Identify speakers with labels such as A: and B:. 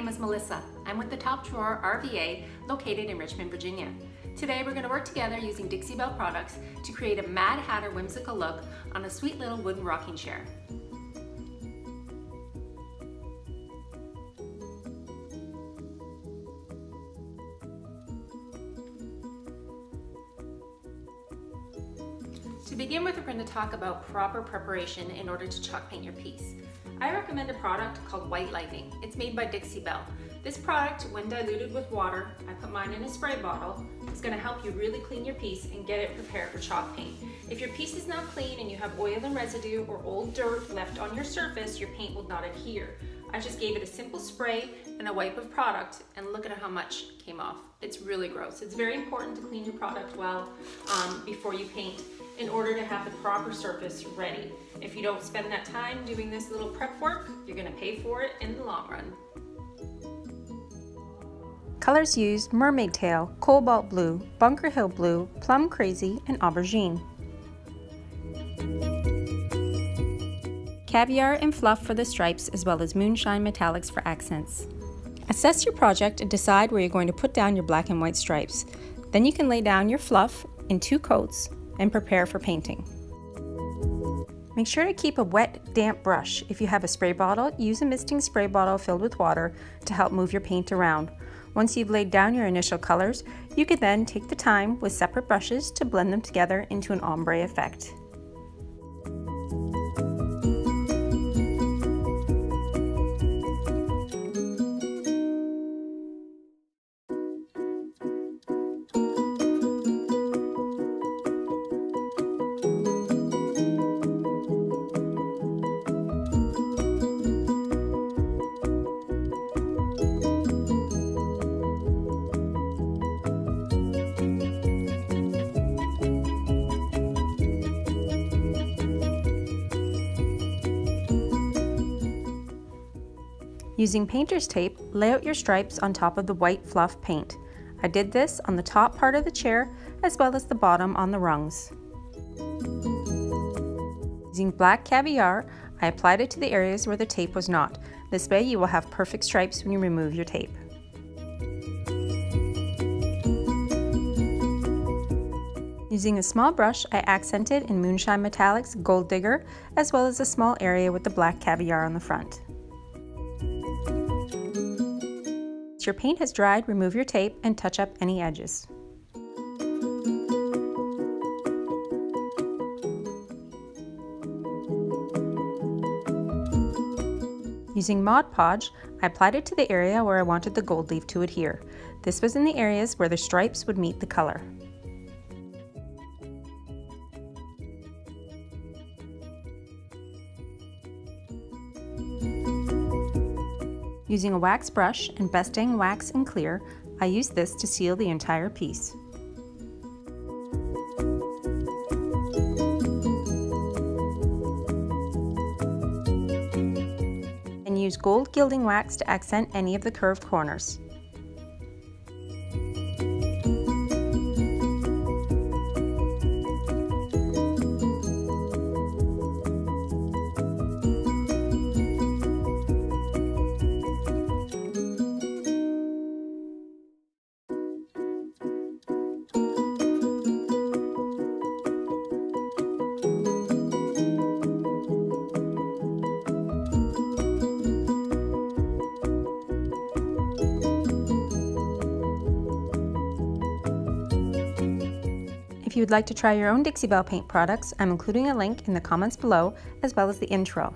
A: Melissa. I'm with the Top Drawer RVA located in Richmond, Virginia. Today we're going to work together using Dixie Belle products to create a Mad Hatter whimsical look on a sweet little wooden rocking chair. To begin with, we're going to talk about proper preparation in order to chalk paint your piece. I recommend a product called White Lightning. It's made by Dixie Belle. This product, when diluted with water, I put mine in a spray bottle, is gonna help you really clean your piece and get it prepared for chalk paint. If your piece is not clean and you have oil and residue or old dirt left on your surface, your paint will not adhere. I just gave it a simple spray and a wipe of product and look at how much came off. It's really gross. It's very important to clean your product well um, before you paint in order to have the proper surface ready. If you don't spend that time doing this little prep work, you're gonna pay for it in the long run.
B: Colors used Mermaid Tail, Cobalt Blue, Bunker Hill Blue, Plum Crazy, and Aubergine. Caviar and fluff for the stripes as well as moonshine metallics for accents. Assess your project and decide where you're going to put down your black and white stripes. Then you can lay down your fluff in two coats and prepare for painting. Make sure to keep a wet, damp brush. If you have a spray bottle, use a misting spray bottle filled with water to help move your paint around. Once you've laid down your initial colors, you can then take the time with separate brushes to blend them together into an ombre effect. Using painter's tape, lay out your stripes on top of the white fluff paint. I did this on the top part of the chair as well as the bottom on the rungs. Using black caviar, I applied it to the areas where the tape was not. This way you will have perfect stripes when you remove your tape. Using a small brush, I accented in Moonshine Metallics Gold Digger, as well as a small area with the black caviar on the front. Once your paint has dried, remove your tape and touch up any edges. Using Mod Podge, I applied it to the area where I wanted the gold leaf to adhere. This was in the areas where the stripes would meet the color. Using a wax brush and Best Dang Wax and Clear, I use this to seal the entire piece. And use gold gilding wax to accent any of the curved corners. If you would like to try your own Dixie Belle paint products, I'm including a link in the comments below as well as the intro.